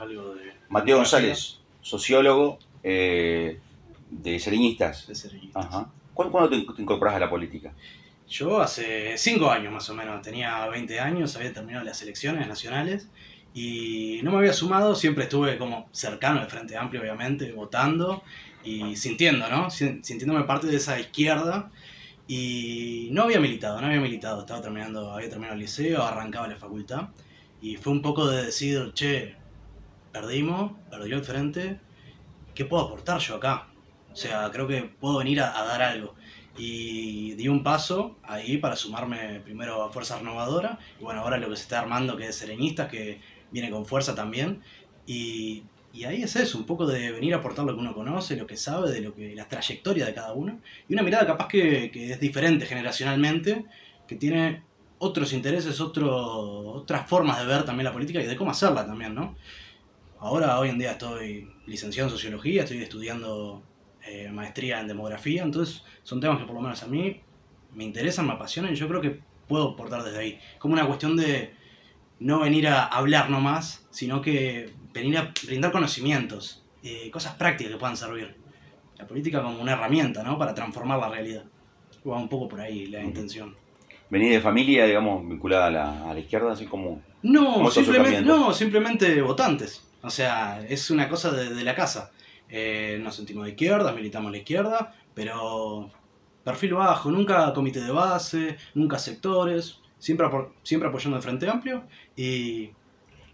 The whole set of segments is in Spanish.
algo de... Mateo González, sociólogo eh, de Sereñistas. de Sereñistas. Ajá. ¿Cuándo, cuándo te, incorporas a la política? Yo hace cinco años más o menos, tenía 20 años, había terminado las elecciones nacionales y no me había sumado, siempre estuve como cercano al Frente Amplio, obviamente, votando y sintiendo, ¿no? Sin- Sintiéndome parte de esa izquierda y no había militado, no había militado, estaba terminando, había terminado el liceo, arrancaba la facultad y fue un poco de decir, che, perdimos, perdió el Frente, ¿qué puedo aportar yo acá? O sea, creo que puedo venir a, dar algo y di un paso ahí para sumarme primero a Fuerza Renovadora y bueno, ahora lo que se está armando que es Sereñistas, que viene con fuerza también y, y ahí es eso, un poco de venir a aportar lo que uno conoce, lo que sabe, de lo que la trayectoria de cada uno y una mirada capaz que, que es diferente generacionalmente, que tiene otros intereses, otro, otras formas de ver también la política y de cómo hacerla también, ¿no? Ahora, hoy en día estoy licenciado en Sociología, estoy estudiando eh, maestría en Demografía, entonces son temas que por lo menos a mí me interesan, me apasionan y yo creo que puedo aportar desde ahí. Como una cuestión de no venir a hablar nomás, sino que venir a brindar conocimientos, eh, cosas prácticas que puedan servir. La política como una herramienta, ¿no? Para transformar la realidad. Va un poco por ahí la intención. ¿Venís de familia, digamos, vinculada a la, a la izquierda, así como... No, ¿Cómo sos simplemente, no, simplemente votantes. O sea, es una cosa de, de la casa. Eh, nos sentimos de izquierda, militamos a la izquierda, pero perfil bajo, nunca comité de base, nunca sectores, siempre, siempre apoyando el Frente Amplio. Y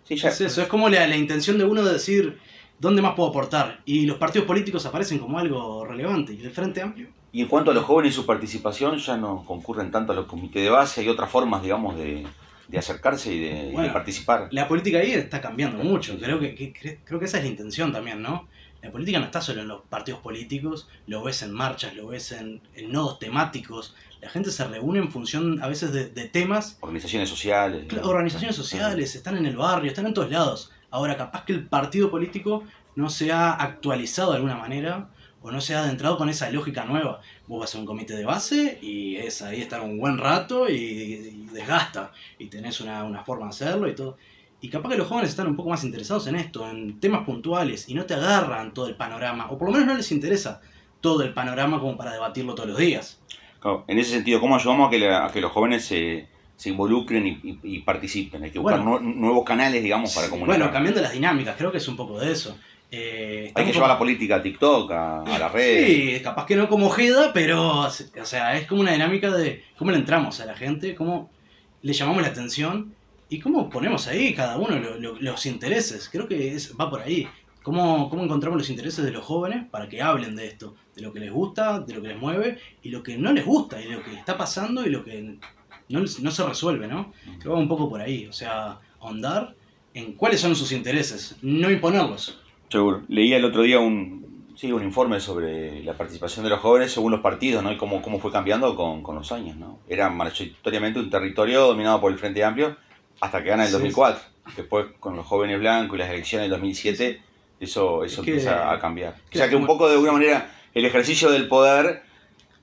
Sí, ya, es eso, es como la, la intención de uno de decir dónde más puedo aportar. Y los partidos políticos aparecen como algo relevante. Y el Frente Amplio, Y en cuanto a los jóvenes y su participación, ya no concurren tanto a los comités de base, hay otras formas, digamos, de, de acercarse y de, y de Bueno. participar. la política ahí está cambiando mucho. Creo que, que- cre- creo que esa es la intención también, ¿no? La política no está solo en los partidos políticos, lo ves en marchas, lo ves en, en nodos temáticos. La gente se reúne en función a veces de, de temas, Organizaciones sociales. organizaciones sociales, están en el barrio, están en todos lados. Ahora, capaz que el partido político no se ha actualizado de alguna manera o no se ha adentrado con esa lógica nueva. Vos vas a un comité de base y es ahí estar un buen rato y, y desgasta. Y tenés una, una forma de hacerlo y todo. Y capaz que los jóvenes están un poco más interesados en esto, en temas puntuales, y no te agarran todo el panorama, o por lo menos no les interesa todo el panorama como para debatirlo todos los días. Claro, En ese sentido, ¿cómo ayudamos a que, la- a que los jóvenes se, se involucren y, y- y participen? Hay que buscar Bueno. nue- nuevos canales, digamos, para comunicar. Bueno, cambiando las dinámicas, creo que es un poco de eso. Eh, Hay que llevar como- la política a TikTok, a, a las redes. Sí, capaz que no como Jeda, pero o sea, es como una dinámica de cómo le entramos a la gente, cómo le llamamos la atención y cómo ponemos ahí cada uno lo- lo- los intereses. Creo que es- va por ahí. Cómo, cómo encontramos los intereses de los jóvenes para que hablen de esto, de lo que les gusta, de lo que les mueve y lo que no les gusta y lo que está pasando y lo que no, no se resuelve, ¿no? Creo que va un poco por ahí, o sea, ahondar en cuáles son sus intereses, no imponerlos. Seguro. Leía el otro día un, sí, un informe sobre la participación de los jóvenes según los partidos, ¿no? Y cómo, cómo fue cambiando con, con los años, ¿no? Era mayoritariamente un territorio dominado por el Frente Amplio hasta que gana el Sí, 2004. Después, con los jóvenes blancos y las elecciones del 2007, eso, eso Es que- empieza a cambiar. o sea que un poco, de alguna manera, el ejercicio del poder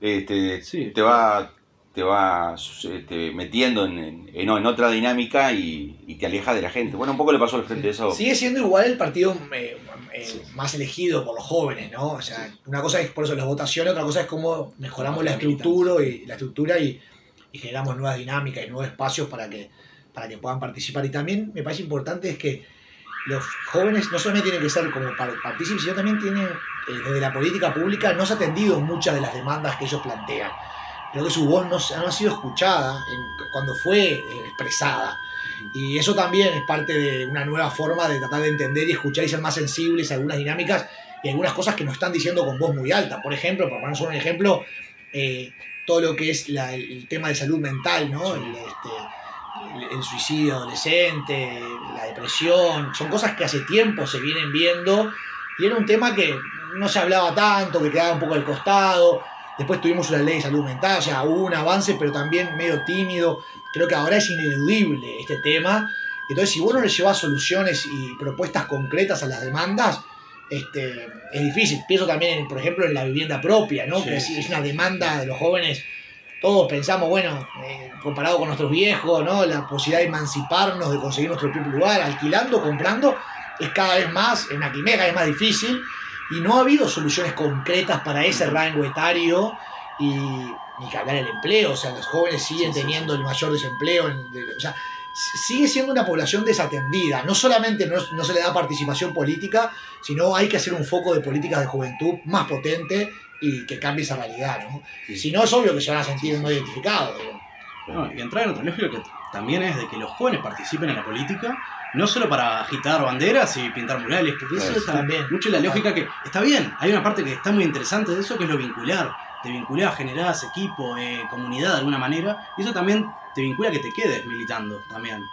este, Sí. te va te va este, metiendo en, en, en- otra dinámica y, y te aleja de la gente. Bueno, un poco le pasó al frente de eso. Sigue siendo igual el partido eh, eh, más elegido por los jóvenes, ¿no? O sea, una cosa es por eso las votaciones, otra cosa es cómo mejoramos la La estructura y la estructura y, y generamos nuevas dinámicas y nuevos espacios para que, para que puedan participar. Y también me parece importante es que los jóvenes no solamente tienen que ser como par- partícipes, sino también tienen, eh, desde la política pública, no se ha atendido muchas de las demandas que ellos plantean. Creo que su voz no, se- no ha sido escuchada en- cuando fue eh, expresada. Y eso también es parte de una nueva forma de tratar de entender y escuchar y ser más sensibles a algunas dinámicas y algunas cosas que nos están diciendo con voz muy alta. Por ejemplo, por poner solo un ejemplo, eh, todo lo que es la- el tema de salud mental, ¿no? El, este, el- el suicidio adolescente, la depresión, son cosas que hace tiempo se vienen viendo y era un tema que no se hablaba tanto, que quedaba un poco al costado. Después tuvimos una ley de salud mental, o sea, hubo un avance, pero también medio tímido. Creo que ahora es ineludible este tema. Entonces, si vos no le llevas soluciones y propuestas concretas a las demandas, este, es difícil. Pienso también, en, por ejemplo, en la vivienda propia, ¿no? Sí, que es, sí, es una demanda de los jóvenes. Todos pensamos, bueno, eh, comparado con nuestros viejos, ¿no? La posibilidad de emanciparnos, de conseguir nuestro propio lugar, alquilando, comprando, es cada vez más, en una quimera es más difícil y no ha habido soluciones concretas para ese rango etario y ni que hablar del empleo, o sea, los jóvenes siguen Sí, sí, teniendo el mayor desempleo, en- de- o sea, sigue siendo una población desatendida, no solamente no, no se le da participación política, sino hay que hacer un foco de políticas de juventud más potente y que cambie esa realidad, ¿no? Si no es obvio que se van a sentir no identificados. digo. No, y entrar en otra lógica que también es de que los jóvenes participen en la política, no solo para agitar banderas y pintar murales, porque eso es También. mucho la lógica que está bien, hay una parte que está muy interesante de eso que es lo vincular, te vincula, generás equipo, eh, comunidad de alguna manera, y eso también te vincula a que te quedes militando también.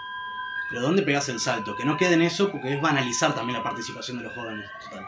Pero ¿dónde pegas el salto? Que no quede en eso porque es banalizar también la participación de los jóvenes. Total.